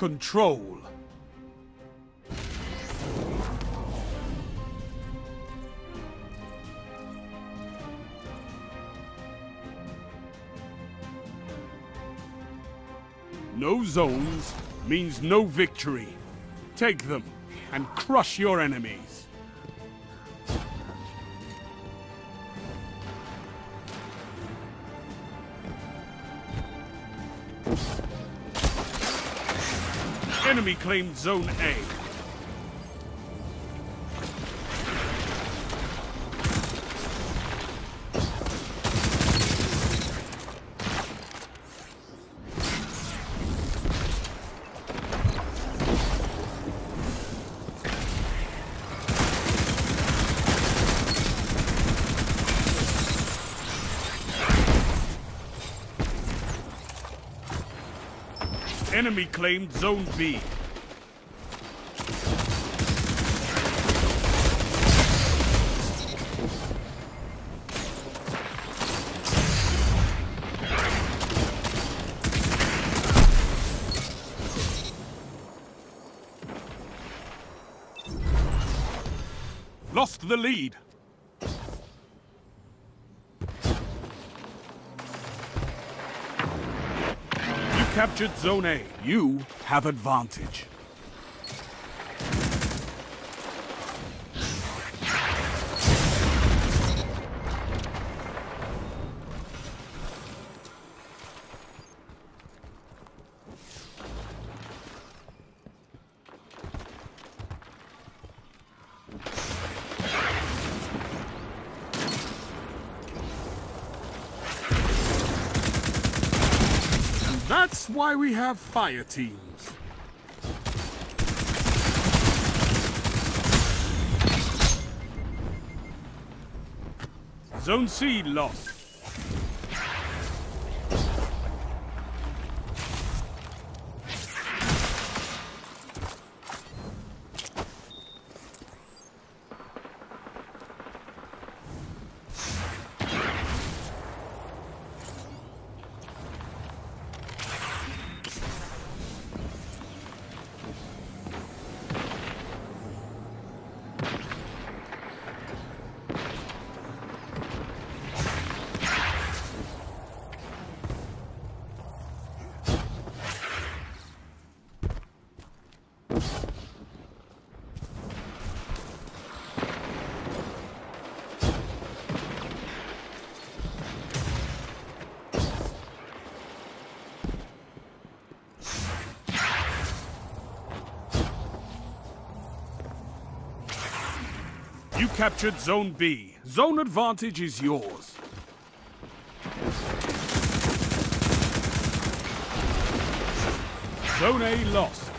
control. No zones means no victory. Take them and crush your enemies. Enemy claimed Zone A. Enemy claimed Zone B. Lost the lead. Captured Zone A. You have advantage. Why we have fire teams. Zone C lost. You captured Zone B. Zone advantage is yours. Zone A lost.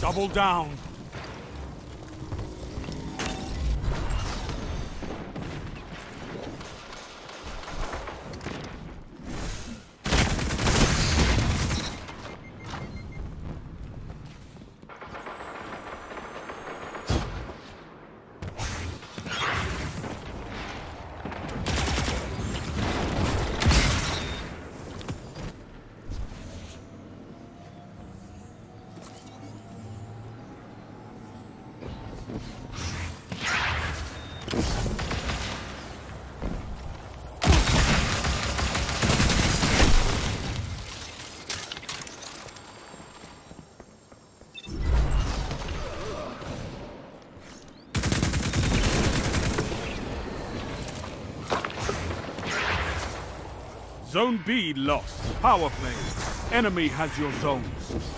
Double down. Zone B lost. Power play. Enemy has your zones.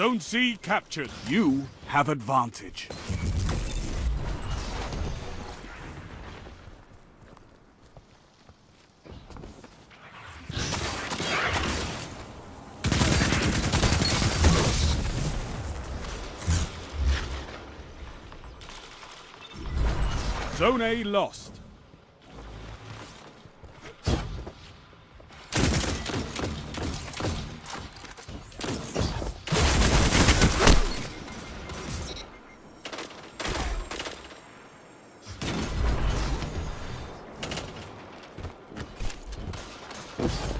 Zone C captured. You have advantage. Zone A lost. Oops.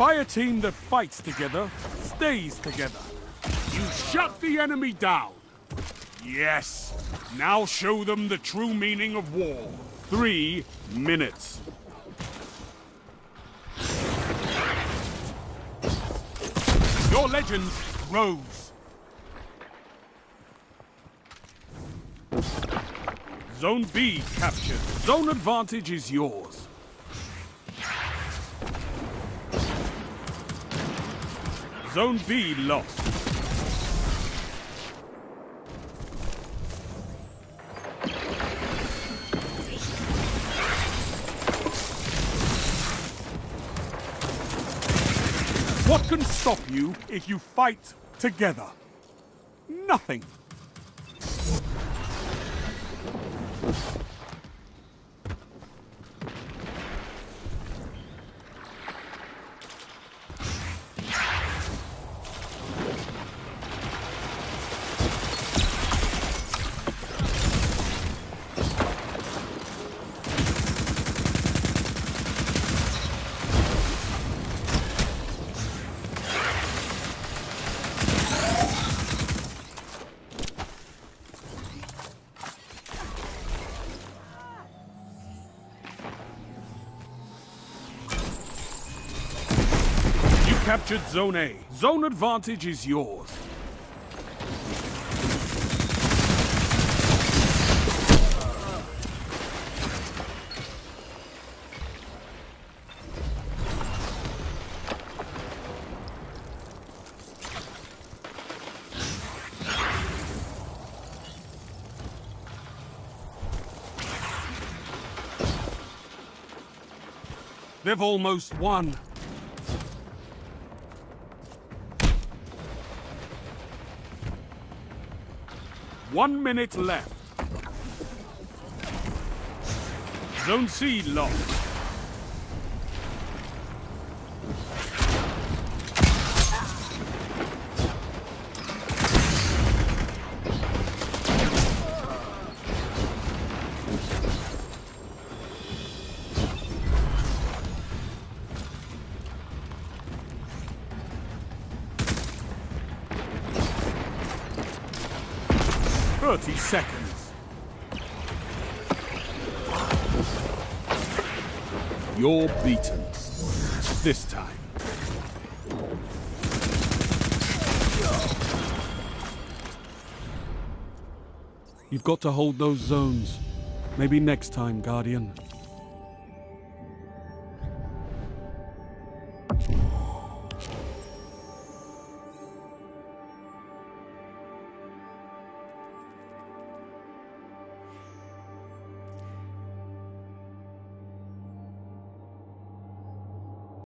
A fire team that fights together stays together. You shut the enemy down. Yes. Now show them the true meaning of war. Three minutes. Your legend rose. Zone B captured. Zone advantage is yours. Zone B lost. What can stop you if you fight together? Nothing. Captured Zone A. Zone advantage is yours. They've almost won. One minute left. Zone C locked. 30 seconds. You're beaten. This time. You've got to hold those zones. Maybe next time, Guardian.